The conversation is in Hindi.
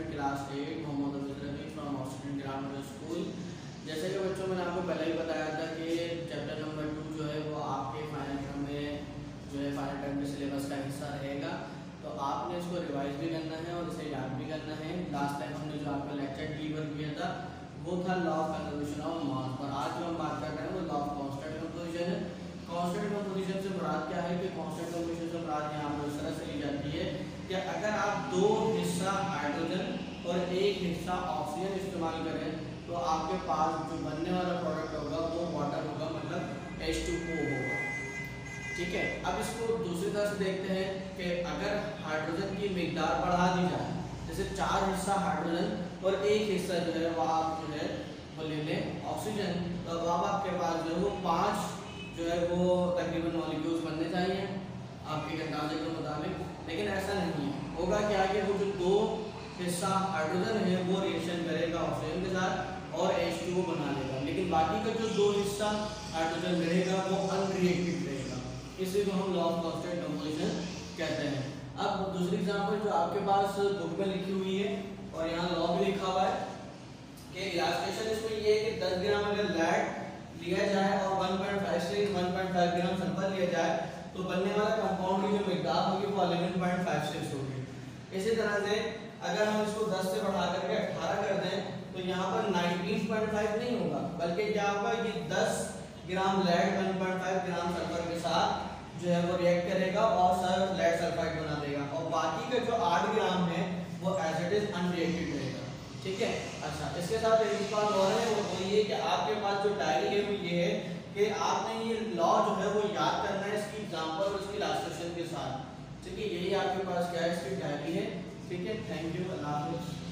Student class eight Mohammed Rafi from Austin grammar school जैसे कि बच्चों, मैंने आपको पहले ही बताया था कि चैप्टर नंबर टू जो है वो आपके फाइनल टर्म में जो है फाइनल टर्म के सिलेबस का हिस्सा रहेगा। तो आपने इसको रिवाइज भी करना है और इसे याद भी करना है। लास्ट टाइम हमने जो आपका लेक्चर डी वन किया था, वो था law of conservation of mass और आज जो हम बात कर रहे हैं, वो लॉ ऑफ़ कॉन्स्टेंट कंपोजिशन है। कॉन्स्टेंट कंपोजिशन से मुराद क्या है कि कॉन्स्टेंट कंपोजिशन से मुराद यहाँ पर इस तरह से ली जाती है कि अगर आप दो हिस्सा हाइड्रोजन और एक हिस्सा ऑक्सीजन इस्तेमाल करें तो आपके पास जो बनने वाला प्रोडक्ट होगा, वो वाटर होगा मतलब H2O होगा। ठीक है? अब इसको दूसरी तरह से देखते हैं कि अगर हाइड्रोजन की मिकदार बढ़ा दी जाए, जैसे चार हिस्सा हाइड्रोजन और एक हिस्सा जो है वो आप जो है, वो ले लें ऑक्सीजन तो अब आपके पास जो है, वो पाँच जो है, वो तकरीबन मॉलिक्यूल्स बनने चाहिए, आपके अंदाजे के मुताबिक। लेकिन ऐसा नहीं है। होगा क्या कि वो जो दो हिस्सा हाइड्रोजन है, वो रिएक्शन करेगा ऑक्सीजन के साथ और एच टू बना लेगा। लेकिन बाकी का जो दो हिस्सा हाइड्रोजन रहेगा, वो अनरिएक्टेड रहेगा। इसी को हम लॉ ऑफ़ कॉन्स्टेंट कंपोजिशन कहते हैं। अब दूसरी एग्जांपल जो आपके पास बुक में लिखी हुई है, और यहाँ लॉ भी लिखा हुआ है, कि इलास्ट्रेशन इसमें ये है कि 10 ग्राम अगर लैड लिया जाए और 1.5 से 1.5 ग्राम सल्फ़र लिया जाए तो बनने वाला कंपाउंड की जो मिकदार होगी वो 11.56 होगी। इसी तरह से अगर हम इसको 10 से बढ़ा करके 18 कर दें तो यहाँ पर 19.5 नहीं होगा, बल्कि क्या होगा, ये 10 ग्राम लेड 1.5 ग्राम सल्फ़र के साथ जो है वो रिएक्ट करेगा और सर लेड सल्फाइड बना देगा। और बाकी का जो 8 ग्राम है, वो एज इट इज़ अनरिएक्टेड रहेगा ठीक है? अच्छा इसके साथ एक बात और है, वो ये कि आपके पास जो डायरी है, वो ये है कि आपने ये लॉ जो है वो याद करना है इसकी एग्ज़ाम्पल और इसकी इलास्ट्रेशन के साथ। ठीक है? यही आपके पास क्या है, इसकी डायरी है। ठीक है थैंक यू अल्लाह हाफिज़।